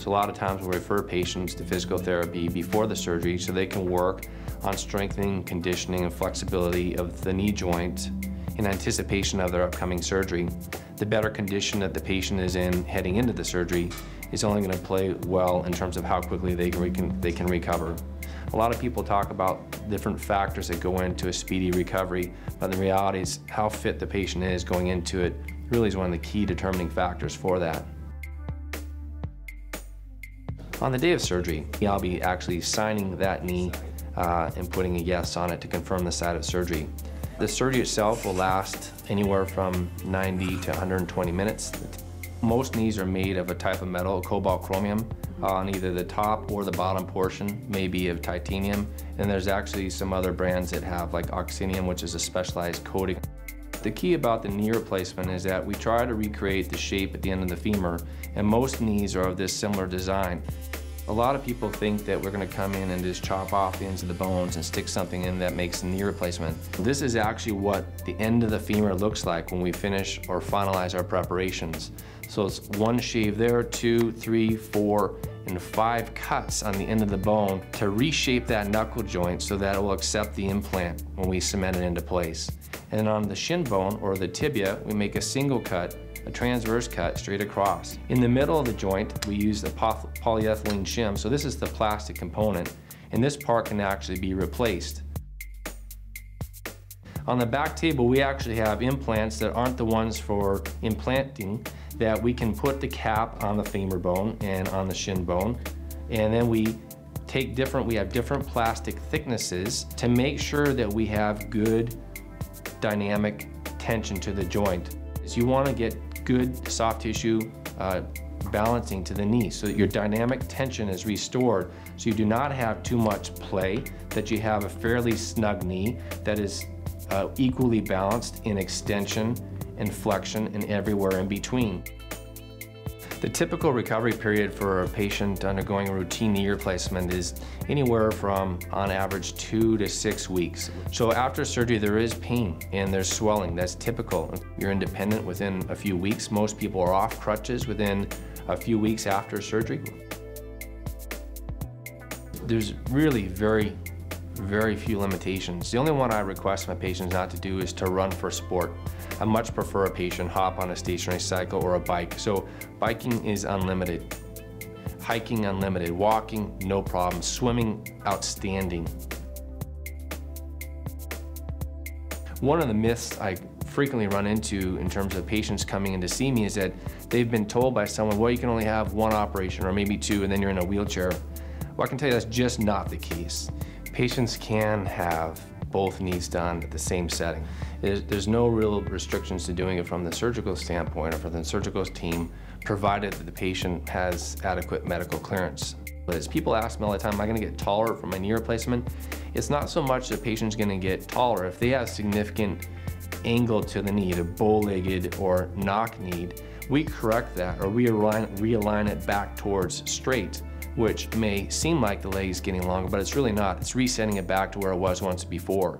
So a lot of times we'll refer patients to physical therapy before the surgery so they can work on strengthening, conditioning, and flexibility of the knee joint in anticipation of their upcoming surgery. The better condition that the patient is in heading into the surgery is only going to play well in terms of how quickly they can, they can recover. A lot of people talk about different factors that go into a speedy recovery, but the reality is how fit the patient is going into it really is one of the key determining factors for that. On the day of surgery, I'll be actually signing that knee uh, and putting a yes on it to confirm the site of surgery. The surgery itself will last anywhere from 90 to 120 minutes. Most knees are made of a type of metal, cobalt chromium, on either the top or the bottom portion, maybe of titanium. And there's actually some other brands that have like oxinium, which is a specialized coating. The key about the knee replacement is that we try to recreate the shape at the end of the femur, and most knees are of this similar design. A lot of people think that we're going to come in and just chop off the ends of the bones and stick something in that makes a knee replacement. This is actually what the end of the femur looks like when we finish or finalize our preparations. So it's one shave there, two, three, four, and five cuts on the end of the bone to reshape that knuckle joint so that it will accept the implant when we cement it into place. And on the shin bone or the tibia, we make a single cut a transverse cut straight across. In the middle of the joint, we use the polyethylene shim, so this is the plastic component, and this part can actually be replaced. On the back table, we actually have implants that aren't the ones for implanting, that we can put the cap on the femur bone and on the shin bone, and then we take different, we have different plastic thicknesses to make sure that we have good dynamic tension to the joint. So you want to get good soft tissue uh, balancing to the knee so that your dynamic tension is restored so you do not have too much play, that you have a fairly snug knee that is uh, equally balanced in extension and flexion and everywhere in between. The typical recovery period for a patient undergoing a routine knee replacement is anywhere from, on average, two to six weeks. So after surgery, there is pain and there's swelling. That's typical. You're independent within a few weeks. Most people are off crutches within a few weeks after surgery. There's really very, very few limitations. The only one I request my patients not to do is to run for sport. I much prefer a patient hop on a stationary cycle or a bike. So biking is unlimited. Hiking unlimited, walking no problem, swimming outstanding. One of the myths I frequently run into in terms of patients coming in to see me is that they've been told by someone, well, you can only have one operation or maybe two and then you're in a wheelchair. Well, I can tell you that's just not the case. Patients can have both knees done at the same setting. There's, no real restrictions to doing it from the surgical standpoint or from the surgical team, provided that the patient has adequate medical clearance. But as people ask me all the time, am I gonna get taller from my knee replacement? It's not so much the patient's gonna get taller. If they have significant angle to the knee, the bow-legged or knock-kneed, we correct that or we realign it back towards straight which may seem like the leg is getting longer, but it's really not. It's resetting it back to where it was once before.